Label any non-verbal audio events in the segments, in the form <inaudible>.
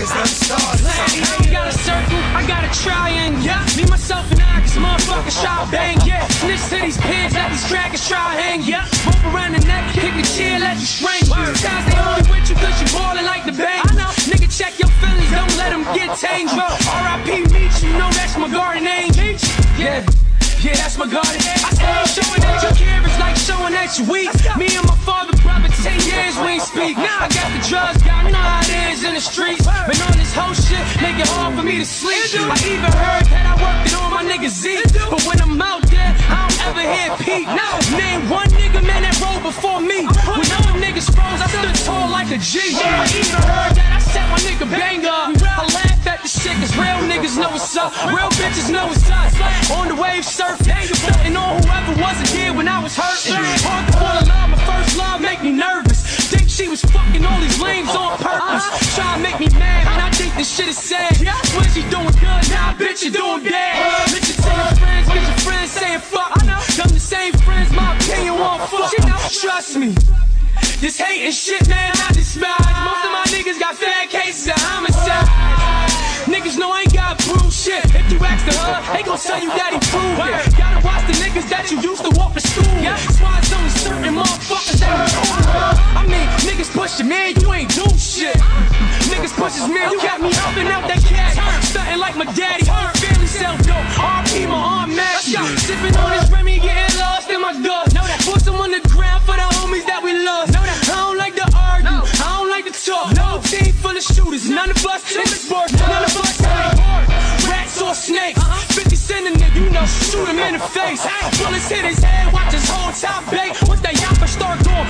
niggas done started. I got a circle, I got a triangle. Yeah. Me, myself, and I, cause motherfuckers try bang. Yeah. Snitch to these pigs, let these crackers try hang. Yeah. Rope around the neck, kick the chair, let you strangle. Sometimes they only with you cause you ballin' like the bang. I know. Nigga, check your feelings, don't let them get tamed. <laughs> R.I.P. Meech, you know that's my garden name. Yeah. Yeah, that's my garden. I stay showing like showing that you weak. Me and my father, brother, 10 years we ain't speak. Now I got the drugs, God, you know how it is in the streets. Been on this whole shit, make it hard for me to sleep. I even heard that I worked it on my nigga Z. But when I'm out there, I don't ever hear Pete. No, name one nigga, man, that rolled before me. When other niggas froze, I stood tall like a G. I even heard that I set my nigga bang up. I laugh at the shit, cause real niggas know what's up. Real bitches know what's up. On the wave surfing, stunting this shit is sad. When she doing good, now bitch you doing bad. Listen to your friends, get your friends saying fuck me. Them the same friends, my opinion won't fuck. Trust me. This hating shit, man, I despise. Most of my niggas got fat cases of homicide. Niggas know I ain't got proof shit. If you ask the hood, they gon' tell you that he proved it. Gotta watch the niggas that you used to walk to school. Yeah. That's why it's only certain motherfuckers that you I mean, niggas push you, man, you ain't do shit. Niggas pushes man, you got me up and out that cat. Stunting like my daddy, family self dope. RP my arm match. Sipping on this Remy, getting lost in my gut. Put some on the ground for the homies that we love. I don't like to argue, I don't like to talk. No team full of shooters, none of us in the sport, none of us. Rats or snakes, 50 cent a nigga, you know, shoot him in the face. <laughs> Bullets hit his head, watch his whole top bait. Once that yapper start going,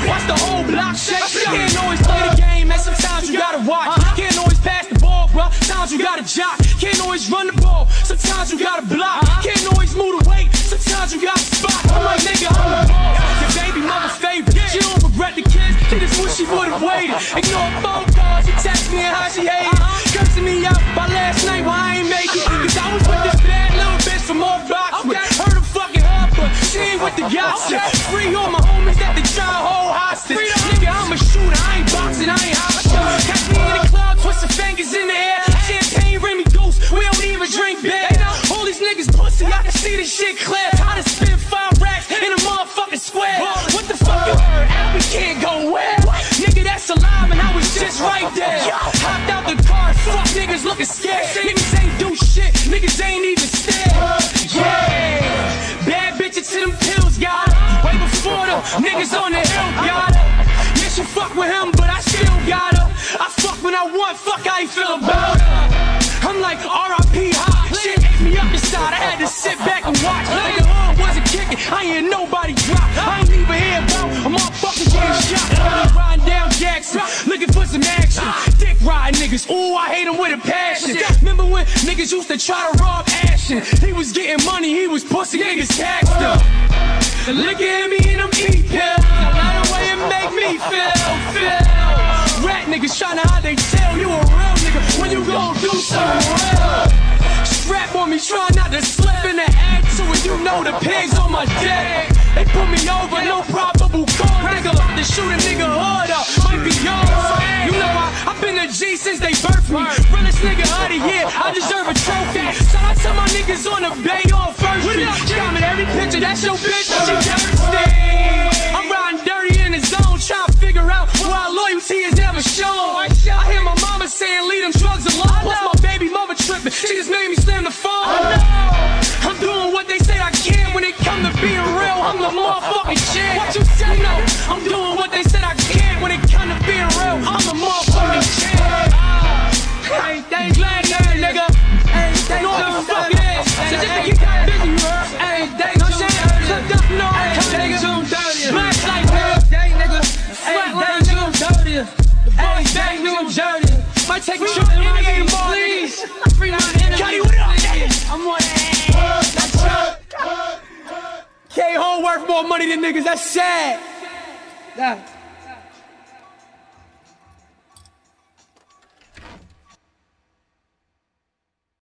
would've waited. Ignore phone calls, she text me and how she hate it. Cursing me out by last night while I ain't make it. Cause I was with this bad little bitch from off block. Heard her fucking her, but she ain't with the yachts. Free all my homies that they try to hold hostage. Nigga, I'm a shooter, I ain't boxing, I ain't hostage. Catch me in the club, twisting fingers in the air. Right there. Hopped out the car, fuck niggas looking scared. Niggas ain't do shit, niggas ain't even stare. Yeah, bad bitches to them pills, her. Way before them niggas on the hill, her. Yeah, she fuck with him, but I still got her. I fuck when I want, fuck how you feel about her. I'm like R.I.P. hot. Shit ate me up inside. I had to sit back and watch. Nigga, hood wasn't kicking. I ain't nobody drop. I ain't even hear about a motherfucker getting shot. I'm riding down Jackson, looking some action. Dick riding niggas. Ooh, I hate them with a passion. Remember when niggas used to try to rob Ashton? He was getting money, he was pussy, niggas taxed him. Look at me in them E pills. I like the way it make me feel, feel. Rat niggas tryna hide they tell you a real nigga when you gon' do something real. Strap on me, try not to slip in the act it. You know the pigs on my deck. They put me over, no probable cause. Nigga about to shoot a nigga hood I've been a G since they birthed me. Realest nigga of the year, I deserve a trophy. Shout out to my niggas on the bay on first street. Comment every picture, that's your bitch, she thirsty. I'm riding dirty in the zone, trying to figure out why loyalty is never shown. I hear my mama saying leave them drugs alone. Plus my baby mother tripping, she just made me slam the phone. More money than niggas. That's sad. Yeah.